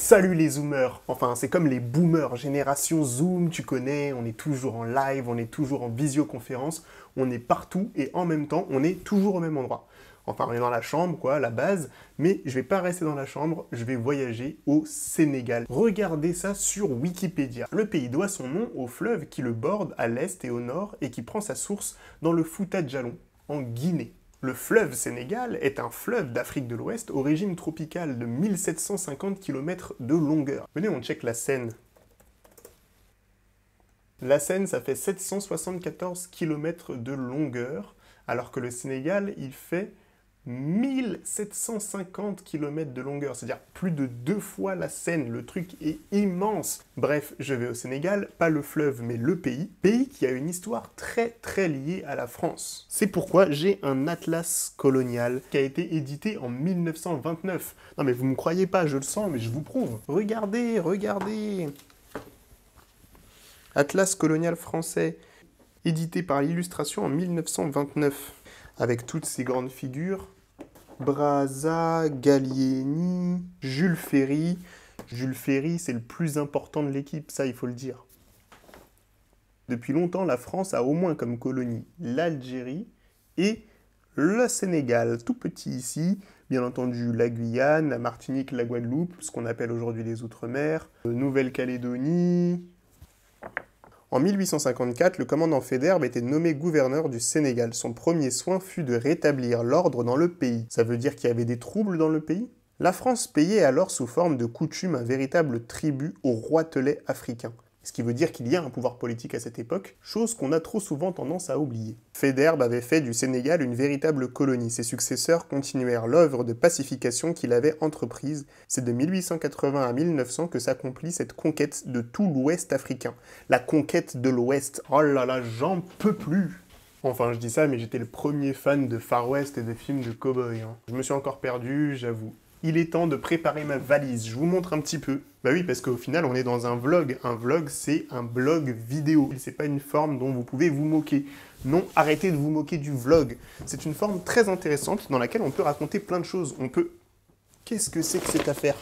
Salut les zoomers Enfin, c'est comme les boomers, génération Zoom, tu connais, on est toujours en live, on est toujours en visioconférence, on est partout et en même temps, on est toujours au même endroit. Enfin, on est dans la chambre, quoi, la base, mais je vais pas rester dans la chambre, je vais voyager au Sénégal. Regardez ça sur Wikipédia. Le pays doit son nom au fleuve qui le borde à l'est et au nord et qui prend sa source dans le Fouta Djallon, en Guinée. Le fleuve Sénégal est un fleuve d'Afrique de l'Ouest, origine tropicale de 1750 km de longueur. Venez, on check la Seine. La Seine, ça fait 774 km de longueur, alors que le Sénégal, il fait 1750 km de longueur, c'est-à-dire plus de deux fois la Seine. Le truc est immense. Bref, je vais au Sénégal, pas le fleuve, mais le pays. Pays qui a une histoire très très liée à la France. C'est pourquoi j'ai un atlas colonial qui a été édité en 1929. Non mais vous me croyez pas, je le sens, mais je vous prouve. Regardez, regardez. Atlas colonial français, édité par l'illustration en 1929 avec toutes ces grandes figures Brazza, Gallieni, Jules Ferry. Jules Ferry, c'est le plus important de l'équipe, ça il faut le dire. Depuis longtemps, la France a au moins comme colonie l'Algérie et le Sénégal, tout petit ici, bien entendu la Guyane, la Martinique, la Guadeloupe, ce qu'on appelle aujourd'hui les Outre-mer, Nouvelle-Calédonie, en 1854, le commandant Faidherbe était nommé gouverneur du Sénégal. Son premier soin fut de rétablir l'ordre dans le pays. Ça veut dire qu'il y avait des troubles dans le pays? La France payait alors sous forme de coutume un véritable tribut au roitelet africain ce qui veut dire qu'il y a un pouvoir politique à cette époque, chose qu'on a trop souvent tendance à oublier. Faidherbe avait fait du Sénégal une véritable colonie, ses successeurs continuèrent l'œuvre de pacification qu'il avait entreprise, c'est de 1880 à 1900 que s'accomplit cette conquête de tout l'Ouest africain. La conquête de l'Ouest, oh là là, j'en peux plus Enfin, je dis ça, mais j'étais le premier fan de Far West et de films de cowboy. Hein. Je me suis encore perdu, j'avoue il est temps de préparer ma valise. Je vous montre un petit peu. Bah oui, parce qu'au final, on est dans un vlog. Un vlog, c'est un blog vidéo. C'est pas une forme dont vous pouvez vous moquer. Non, arrêtez de vous moquer du vlog. C'est une forme très intéressante dans laquelle on peut raconter plein de choses. On peut... Qu'est-ce que c'est que cette affaire?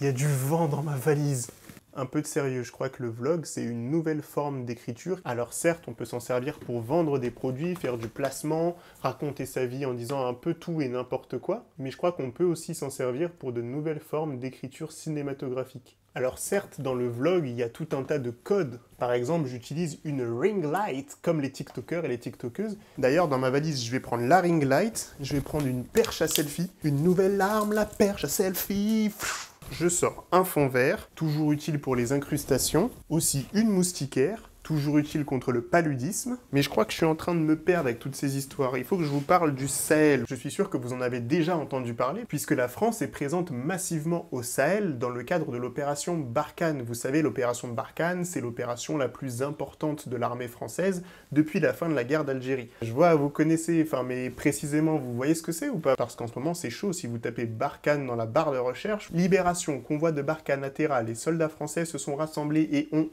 Il y a du vent dans ma valise un peu de sérieux. Je crois que le vlog, c'est une nouvelle forme d'écriture. Alors certes, on peut s'en servir pour vendre des produits, faire du placement, raconter sa vie en disant un peu tout et n'importe quoi, mais je crois qu'on peut aussi s'en servir pour de nouvelles formes d'écriture cinématographique. Alors certes, dans le vlog, il y a tout un tas de codes. Par exemple, j'utilise une ring light, comme les TikTokers et les TikTokeuses. D'ailleurs, dans ma valise, je vais prendre la ring light, je vais prendre une perche à selfie, une nouvelle arme, la perche à selfie je sors un fond vert, toujours utile pour les incrustations, aussi une moustiquaire, toujours utile contre le paludisme. Mais je crois que je suis en train de me perdre avec toutes ces histoires. Il faut que je vous parle du Sahel. Je suis sûr que vous en avez déjà entendu parler, puisque la France est présente massivement au Sahel dans le cadre de l'opération Barkhane. Vous savez, l'opération Barkhane, c'est l'opération la plus importante de l'armée française depuis la fin de la guerre d'Algérie. Je vois, vous connaissez, enfin, mais précisément, vous voyez ce que c'est ou pas? Parce qu'en ce moment, c'est chaud. Si vous tapez Barkhane dans la barre de recherche, libération, convoi de Barkhane à les soldats français se sont rassemblés et ont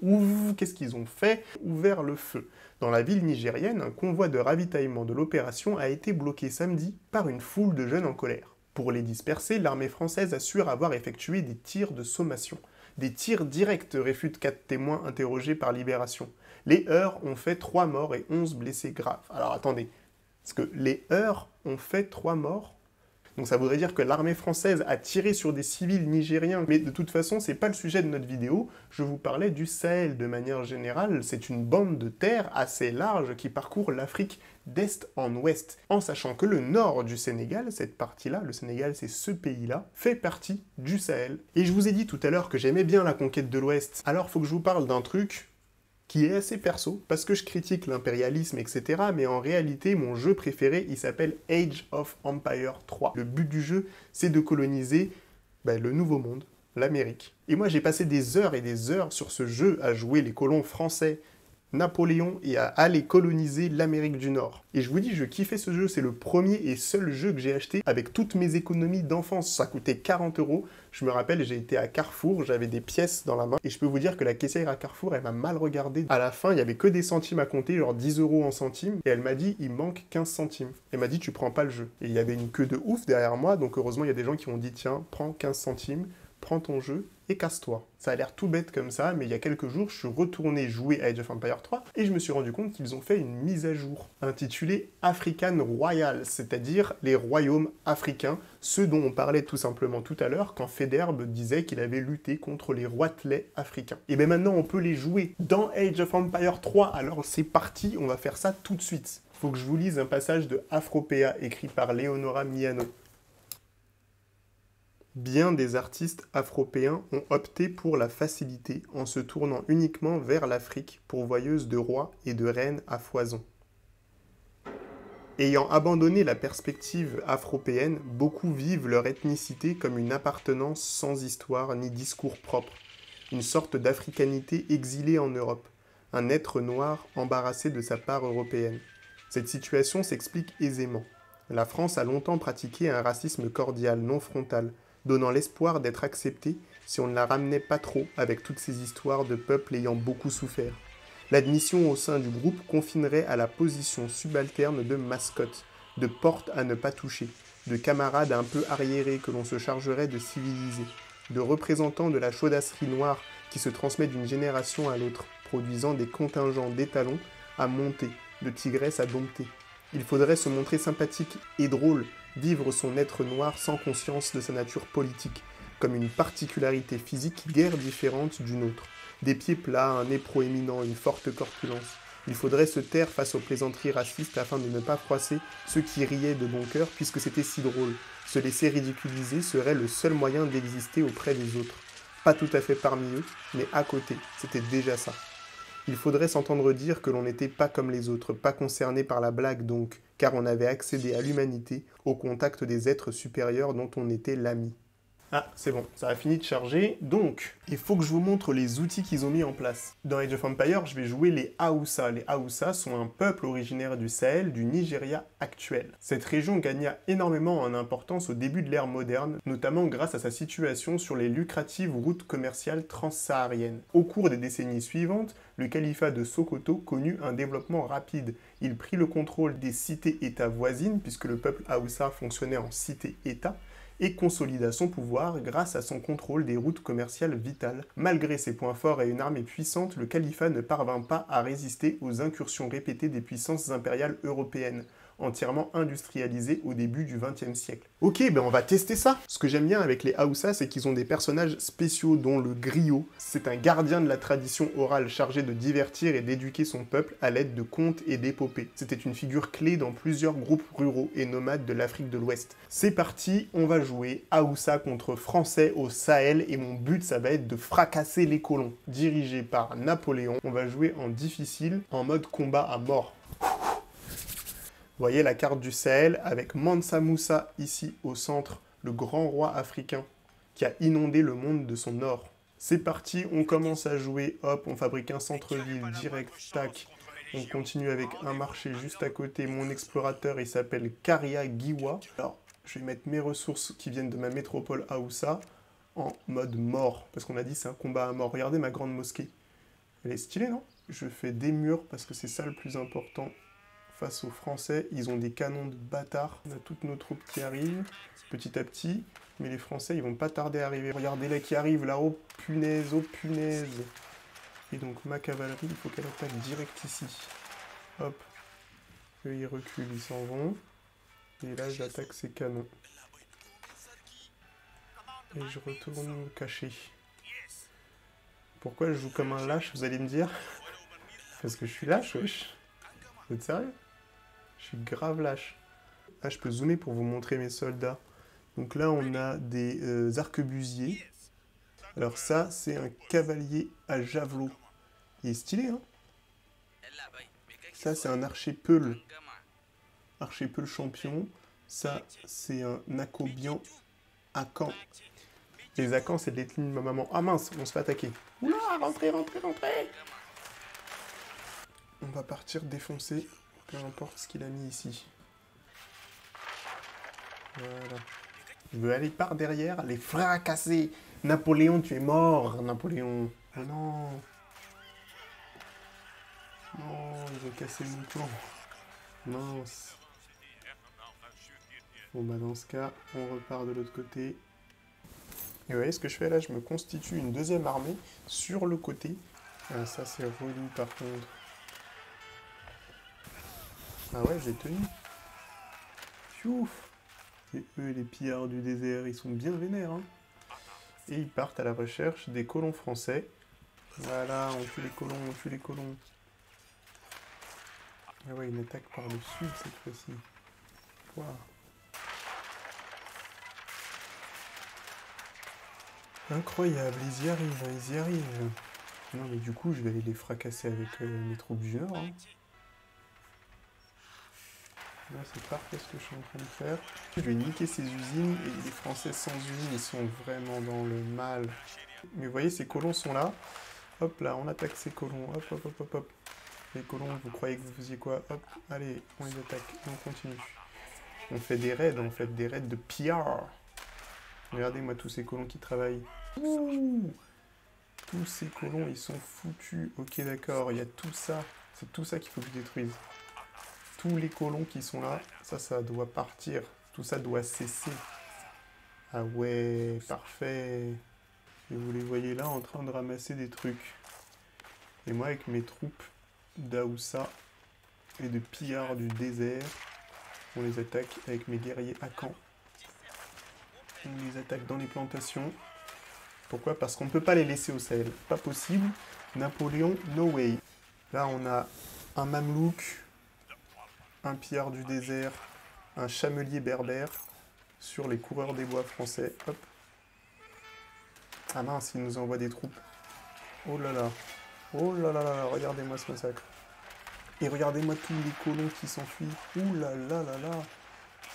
qu'est-ce qu'ils ont fait? Ouvert le feu. Dans la ville nigérienne, un convoi de ravitaillement de l'opération a été bloqué samedi par une foule de jeunes en colère. Pour les disperser, l'armée française assure avoir effectué des tirs de sommation. Des tirs directs réfutent quatre témoins interrogés par Libération. Les heurts ont fait trois morts et onze blessés graves. Alors attendez, parce que les heurts ont fait trois morts donc ça voudrait dire que l'armée française a tiré sur des civils nigériens. Mais de toute façon, c'est pas le sujet de notre vidéo. Je vous parlais du Sahel de manière générale. C'est une bande de terre assez large qui parcourt l'Afrique d'est en ouest, en sachant que le nord du Sénégal, cette partie-là, le Sénégal c'est ce pays-là, fait partie du Sahel. Et je vous ai dit tout à l'heure que j'aimais bien la conquête de l'ouest, alors faut que je vous parle d'un truc qui est assez perso, parce que je critique l'impérialisme, etc. Mais en réalité, mon jeu préféré, il s'appelle Age of Empire 3. Le but du jeu, c'est de coloniser ben, le Nouveau Monde, l'Amérique. Et moi, j'ai passé des heures et des heures sur ce jeu à jouer les colons français, Napoléon et à aller coloniser l'Amérique du Nord. Et je vous dis, je kiffais ce jeu, c'est le premier et seul jeu que j'ai acheté avec toutes mes économies d'enfance. Ça coûtait 40 euros. Je me rappelle, j'ai été à Carrefour, j'avais des pièces dans la main, et je peux vous dire que la caissière à Carrefour, elle m'a mal regardé. À la fin, il y avait que des centimes à compter, genre 10 euros en centimes, et elle m'a dit, il manque 15 centimes. Elle m'a dit, tu prends pas le jeu. Et il y avait une queue de ouf derrière moi, donc heureusement, il y a des gens qui ont dit, tiens, prends 15 centimes, prends ton jeu et casse-toi. Ça a l'air tout bête comme ça, mais il y a quelques jours, je suis retourné jouer à Age of Empires 3 et je me suis rendu compte qu'ils ont fait une mise à jour intitulée African Royal, c'est-à-dire les royaumes africains, ceux dont on parlait tout simplement tout à l'heure quand Federbe disait qu'il avait lutté contre les roitelets africains. Et bien maintenant, on peut les jouer dans Age of Empires 3, alors c'est parti, on va faire ça tout de suite. Faut que je vous lise un passage de Afropéa écrit par Leonora Miano. Bien des artistes afropéens ont opté pour la facilité en se tournant uniquement vers l'Afrique pourvoyeuse de rois et de reines à foison. Ayant abandonné la perspective afropéenne, beaucoup vivent leur ethnicité comme une appartenance sans histoire ni discours propre, une sorte d'africanité exilée en Europe, un être noir embarrassé de sa part européenne. Cette situation s'explique aisément. La France a longtemps pratiqué un racisme cordial, non frontal, donnant l'espoir d'être accepté si on ne la ramenait pas trop avec toutes ces histoires de peuples ayant beaucoup souffert. L'admission au sein du groupe confinerait à la position subalterne de mascotte, de porte à ne pas toucher, de camarade un peu arriéré que l'on se chargerait de civiliser, de représentant de la chaudasserie noire qui se transmet d'une génération à l'autre, produisant des contingents d'étalons à monter, de tigresse à dompter. Il faudrait se montrer sympathique et drôle vivre son être noir sans conscience de sa nature politique, comme une particularité physique guère différente d'une autre. Des pieds plats, un nez proéminent, une forte corpulence. Il faudrait se taire face aux plaisanteries racistes afin de ne pas froisser ceux qui riaient de bon cœur puisque c'était si drôle. Se laisser ridiculiser serait le seul moyen d'exister auprès des autres. Pas tout à fait parmi eux, mais à côté, c'était déjà ça. Il faudrait s'entendre dire que l'on n'était pas comme les autres, pas concerné par la blague donc, car on avait accédé à l'humanité au contact des êtres supérieurs dont on était l'ami. Ah, c'est bon, ça a fini de charger. Donc, il faut que je vous montre les outils qu'ils ont mis en place. Dans Age of Empires, je vais jouer les Haoussa. Les Haoussa sont un peuple originaire du Sahel, du Nigeria actuel. Cette région gagna énormément en importance au début de l'ère moderne, notamment grâce à sa situation sur les lucratives routes commerciales transsahariennes. Au cours des décennies suivantes, le califat de Sokoto connut un développement rapide. Il prit le contrôle des cités-États voisines, puisque le peuple Haoussa fonctionnait en cité-État, et consolida son pouvoir grâce à son contrôle des routes commerciales vitales. Malgré ses points forts et une armée puissante, le califat ne parvint pas à résister aux incursions répétées des puissances impériales européennes entièrement industrialisé au début du XXe siècle. Ok, ben on va tester ça Ce que j'aime bien avec les Haoussa, c'est qu'ils ont des personnages spéciaux, dont le griot. C'est un gardien de la tradition orale chargé de divertir et d'éduquer son peuple à l'aide de contes et d'épopées. C'était une figure clé dans plusieurs groupes ruraux et nomades de l'Afrique de l'Ouest. C'est parti, on va jouer Haoussa contre Français au Sahel, et mon but, ça va être de fracasser les colons. Dirigé par Napoléon, on va jouer en difficile, en mode combat à mort. Vous voyez la carte du Sahel avec Mansa Moussa ici au centre, le grand roi africain qui a inondé le monde de son or. C'est parti, on commence à jouer, hop, on fabrique un centre-ville direct, tac. On continue avec un marché juste à côté. Mon explorateur, il s'appelle Karia Giwa. Alors, je vais mettre mes ressources qui viennent de ma métropole Aoussa en mode mort. Parce qu'on a dit c'est un combat à mort. Regardez ma grande mosquée. Elle est stylée, non? Je fais des murs parce que c'est ça le plus important face aux Français. Ils ont des canons de bâtards. On a toutes nos troupes qui arrivent petit à petit. Mais les Français, ils vont pas tarder à arriver. Regardez là qui arrive là-haut. Punaise, oh punaise. Et donc ma cavalerie, il faut qu'elle attaque direct ici. Hop. Eux, ils reculent, ils s'en vont. Et là, j'attaque ces canons. Et je retourne me cacher. Pourquoi je joue comme un lâche, vous allez me dire? Parce que je suis lâche, wesh. Vous êtes sérieux? Je suis grave lâche. Ah, je peux zoomer pour vous montrer mes soldats. Donc là, on a des euh, arquebusiers. Alors ça, c'est un cavalier à javelot. Il est stylé, hein? Ça, c'est un archer peul. Archer peul champion. Ça, c'est un acobian Akan. Les Akans, c'est de l'ethnie de ma maman. Ah mince, on se fait attaquer. Oula, rentrez, rentrez, rentrez On va partir défoncer peu importe ce qu'il a mis ici. Voilà. Il veut aller par derrière, les fracasser. Napoléon, tu es mort, Napoléon. Oh non. Non, il veut casser mon plan. Mince. Bon bah dans ce cas, on repart de l'autre côté. Et vous voyez ce que je fais là Je me constitue une deuxième armée sur le côté. Ah, ça c'est relou par contre. Ah ouais, j'ai tenu. Piouf Et eux, les pillards du désert, ils sont bien vénères. Hein et ils partent à la recherche des colons français. Voilà, on tue les colons, on tue les colons. Ah ouais, une attaque par le sud cette fois-ci. Incroyable, ils y arrivent, ils y arrivent. Non mais du coup, je vais aller les fracasser avec euh, mes troupes du Nord. Hein. Là, c'est parfait ce que je suis en train de faire. Je vais niquer ces usines et les Français sans usines, ils sont vraiment dans le mal. Mais vous voyez, ces colons sont là. Hop là, on attaque ces colons. Hop, hop, hop, hop, hop. Les colons, vous croyez que vous faisiez quoi? Hop, allez, on les attaque et on continue. On fait des raids, on fait des raids de PR. Regardez-moi tous ces colons qui travaillent. tous ces colons, ils sont foutus. Ok, d'accord, il y a tout ça. C'est tout ça qu'il faut que je détruise. Tous les colons qui sont là, ça, ça doit partir. Tout ça doit cesser. Ah ouais, parfait. Et vous les voyez là en train de ramasser des trucs. Et moi, avec mes troupes d'Aoussa et de pillards du désert, on les attaque avec mes guerriers à camp. On les attaque dans les plantations. Pourquoi? Parce qu'on ne peut pas les laisser au Sahel. Pas possible. Napoléon, no way. Là, on a un mamelouk, un pillard du désert, un chamelier berbère sur les coureurs des bois français. Hop. Ah mince, il nous envoie des troupes. Oh là là. Oh là là là, regardez-moi ce massacre. Et regardez-moi tous les colons qui s'enfuient. Ouh là là là là.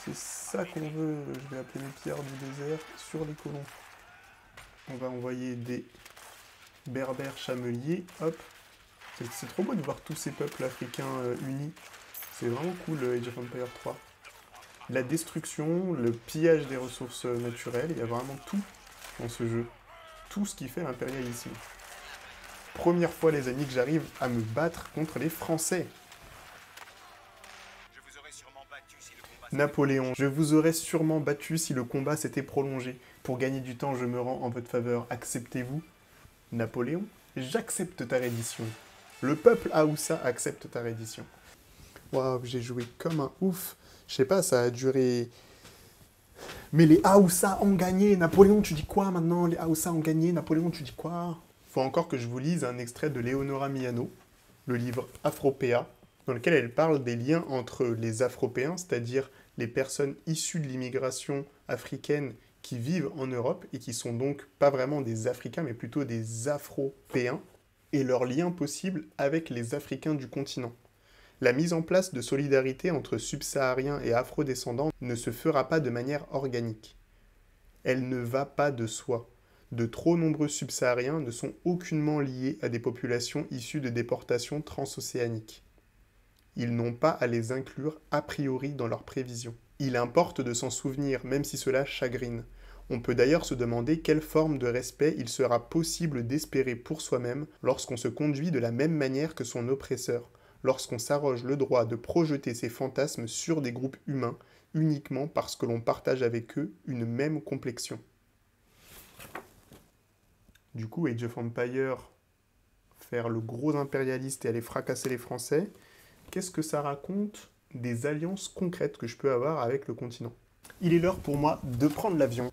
C'est ça qu'on veut. Je vais appeler mes pierres du désert sur les colons. On va envoyer des berbères chameliers. Hop. C'est trop beau de voir tous ces peuples africains euh, unis. C'est vraiment cool, euh, Age of Empire 3. La destruction, le pillage des ressources euh, naturelles, il y a vraiment tout dans ce jeu. Tout ce qui fait l'impérialisme première fois, les amis, que j'arrive à me battre contre les Français. Napoléon, je vous aurais sûrement battu si le combat s'était prolongé. Pour gagner du temps, je me rends en votre faveur. Acceptez-vous? Napoléon, j'accepte ta reddition. Le peuple Aoussa accepte ta reddition. Waouh, j'ai joué comme un ouf. Je sais pas, ça a duré... Mais les Aoussa ont gagné. Napoléon, tu dis quoi maintenant? Les Aoussa ont gagné. Napoléon, tu dis quoi? Faut encore que je vous lise un extrait de Leonora Miano, le livre Afropéa, dans lequel elle parle des liens entre les Afropéens, c'est-à-dire les personnes issues de l'immigration africaine qui vivent en Europe et qui sont donc pas vraiment des Africains, mais plutôt des Afropéens, et leurs liens possibles avec les Africains du continent. La mise en place de solidarité entre subsahariens et afrodescendants ne se fera pas de manière organique. Elle ne va pas de soi de trop nombreux subsahariens ne sont aucunement liés à des populations issues de déportations transocéaniques. Ils n'ont pas à les inclure a priori dans leurs prévisions. Il importe de s'en souvenir, même si cela chagrine. On peut d'ailleurs se demander quelle forme de respect il sera possible d'espérer pour soi-même lorsqu'on se conduit de la même manière que son oppresseur, lorsqu'on s'arroge le droit de projeter ses fantasmes sur des groupes humains uniquement parce que l'on partage avec eux une même complexion. Du coup, Age of Empire, faire le gros impérialiste et aller fracasser les Français, qu'est-ce que ça raconte des alliances concrètes que je peux avoir avec le continent? Il est l'heure pour moi de prendre l'avion.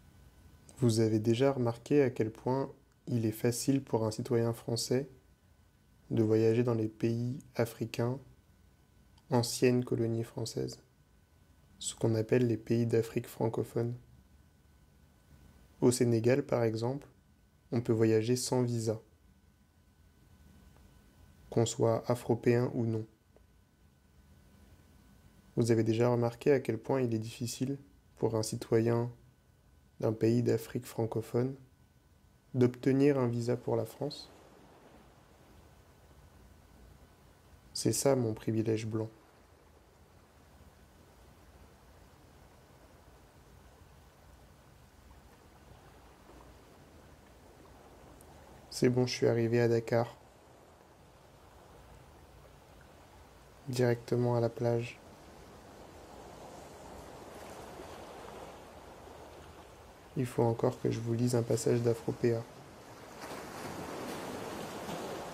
Vous avez déjà remarqué à quel point il est facile pour un citoyen français de voyager dans les pays africains, anciennes colonies françaises, ce qu'on appelle les pays d'Afrique francophone. Au Sénégal, par exemple, on peut voyager sans visa, qu'on soit afropéen ou non. Vous avez déjà remarqué à quel point il est difficile pour un citoyen d'un pays d'Afrique francophone d'obtenir un visa pour la France? C'est ça mon privilège blanc. C'est bon, je suis arrivé à Dakar. Directement à la plage. Il faut encore que je vous lise un passage d'Afropéa.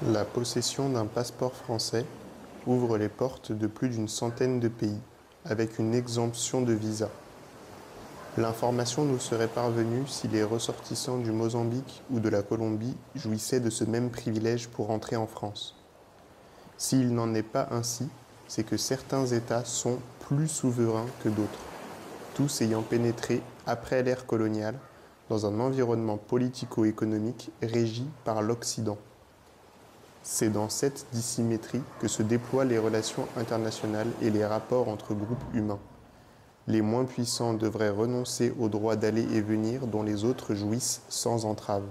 La possession d'un passeport français ouvre les portes de plus d'une centaine de pays, avec une exemption de visa. L'information nous serait parvenue si les ressortissants du Mozambique ou de la Colombie jouissaient de ce même privilège pour entrer en France. S'il n'en est pas ainsi, c'est que certains États sont plus souverains que d'autres, tous ayant pénétré, après l'ère coloniale, dans un environnement politico-économique régi par l'Occident. C'est dans cette dissymétrie que se déploient les relations internationales et les rapports entre groupes humains. Les moins puissants devraient renoncer au droit d'aller et venir dont les autres jouissent sans entrave.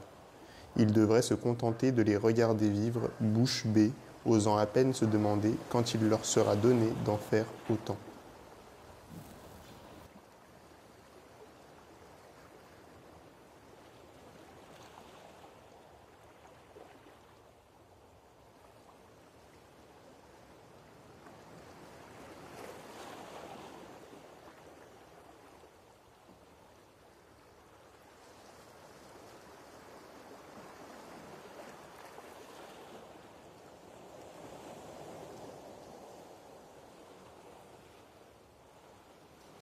Ils devraient se contenter de les regarder vivre bouche bée, osant à peine se demander quand il leur sera donné d'en faire autant.